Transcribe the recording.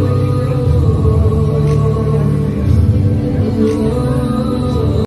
Lord.